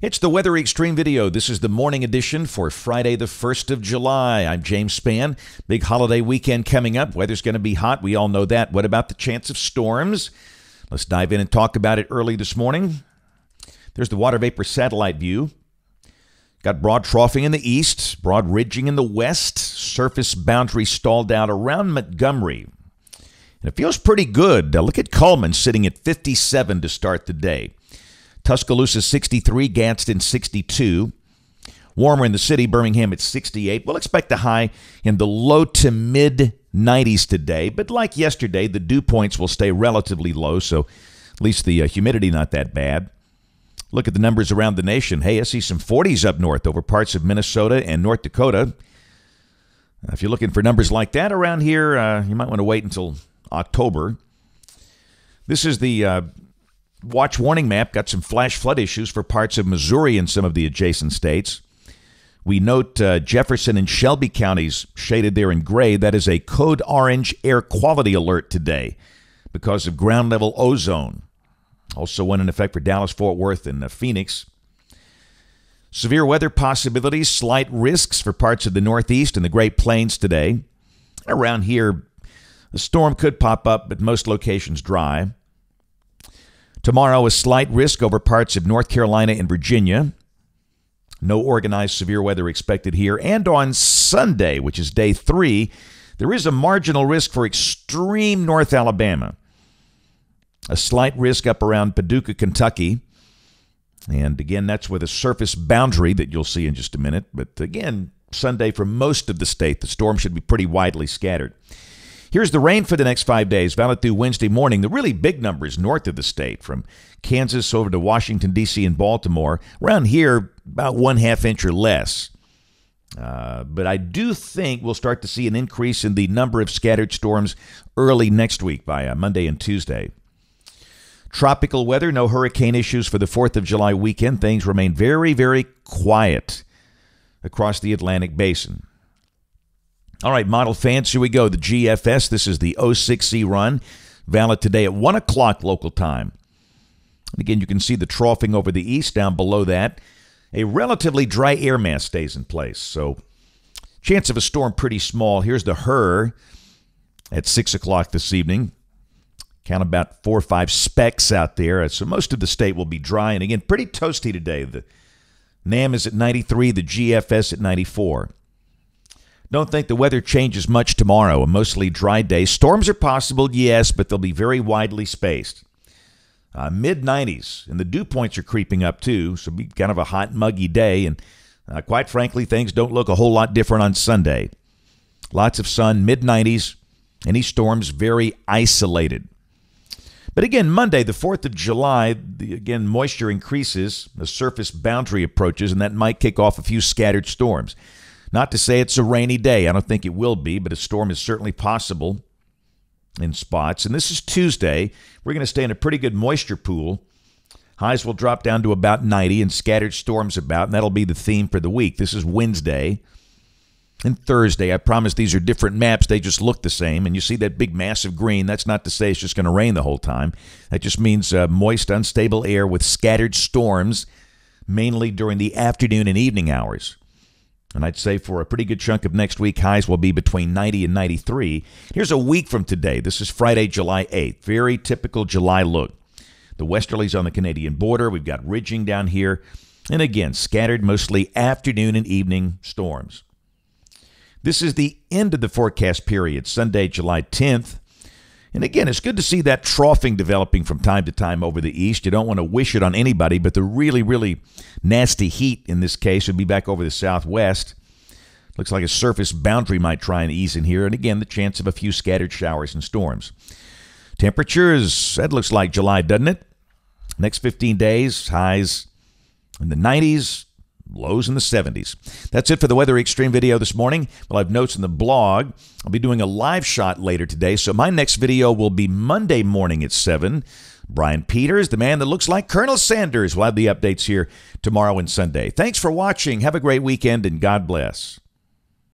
It's the Weather Xtreme video. This is the morning edition for Friday, the 1st of July. I'm James Spann. Big holiday weekend coming up. Weather's going to be hot. We all know that. What about the chance of storms? Let's dive in and talk about it early this morning. There's the water vapor satellite view. Got broad troughing in the east, broad ridging in the west, surface boundary stalled out around Montgomery. And it feels pretty good. Now look at Cullman sitting at 57 to start the day. Tuscaloosa 63, Gadsden 62. Warmer in the city, Birmingham at 68. We'll expect a high in the low to mid 90s today, but like yesterday, the dew points will stay relatively low, so at least the uh, humidity not that bad. Look at the numbers around the nation. Hey, I see some 40s up north over parts of Minnesota and North Dakota. If you're looking for numbers like that around here, uh, you might want to wait until October. This is the uh, watch warning map got some flash flood issues for parts of Missouri and some of the adjacent states. We note uh, Jefferson and Shelby counties shaded there in gray. That is a code orange air quality alert today because of ground level ozone. Also went in effect for Dallas, Fort Worth, and uh, Phoenix. Severe weather possibilities, slight risks for parts of the Northeast and the Great Plains today. Around here, a storm could pop up, but most locations dry. Tomorrow, a slight risk over parts of North Carolina and Virginia. No organized severe weather expected here. And on Sunday, which is day three, there is a marginal risk for extreme North Alabama. A slight risk up around Paducah, Kentucky. And again, that's with a surface boundary that you'll see in just a minute. But again, Sunday for most of the state, the storm should be pretty widely scattered. Here's the rain for the next five days, valid through Wednesday morning. The really big numbers north of the state, from Kansas over to Washington, D.C., and Baltimore. Around here, about one half inch or less. Uh, but I do think we'll start to see an increase in the number of scattered storms early next week by uh, Monday and Tuesday. Tropical weather, no hurricane issues for the 4th of July weekend. Things remain very, very quiet across the Atlantic basin. All right, model fans, here we go. The GFS, this is the 06Z run, valid today at 1 o'clock local time. And again, you can see the troughing over the east down below that. A relatively dry air mass stays in place, so chance of a storm pretty small. Here's the HRRR at 6 o'clock this evening. Count about four or five specks out there. So most of the state will be dry. And again, pretty toasty today. The NAM is at 93, the GFS at 94. Don't think the weather changes much tomorrow. A mostly dry day. Storms are possible, yes, but they'll be very widely spaced. Uh, Mid 90s, and the dew points are creeping up too, so be kind of a hot, muggy day. And uh, quite frankly, things don't look a whole lot different on Sunday. Lots of sun, mid 90s. Any storms very isolated. But again, Monday, the 4th of July, the, again, moisture increases, the surface boundary approaches, and that might kick off a few scattered storms. Not to say it's a rainy day. I don't think it will be, but a storm is certainly possible in spots. And this is Tuesday. We're going to stay in a pretty good moisture pool. Highs will drop down to about 90 and scattered storms about, and that'll be the theme for the week. This is Wednesday and Thursday. I promise these are different maps. They just look the same. And you see that big massive green. That's not to say it's just going to rain the whole time. That just means uh, moist, unstable air with scattered storms, mainly during the afternoon and evening hours. And I'd say for a pretty good chunk of next week, highs will be between 90 and 93. Here's a week from today. This is Friday, July 8th. Very typical July look. The westerlies on the Canadian border. We've got ridging down here. And again, scattered mostly afternoon and evening storms. This is the end of the forecast period, Sunday, July 10th. And again, it's good to see that troughing developing from time to time over the east. You don't want to wish it on anybody, but the really, really nasty heat in this case would be back over the southwest. Looks like a surface boundary might try and ease in here. And again, the chance of a few scattered showers and storms. Temperatures, that looks like July, doesn't it? Next 15 days, highs in the 90s, lows in the 70s. That's it for the Weather Xtreme video this morning. Well, have notes in the blog. I'll be doing a live shot later today, so my next video will be Monday morning at 7. Brian Peters, the man that looks like Colonel Sanders, will have the updates here tomorrow and Sunday. Thanks for watching. Have a great weekend, and God bless.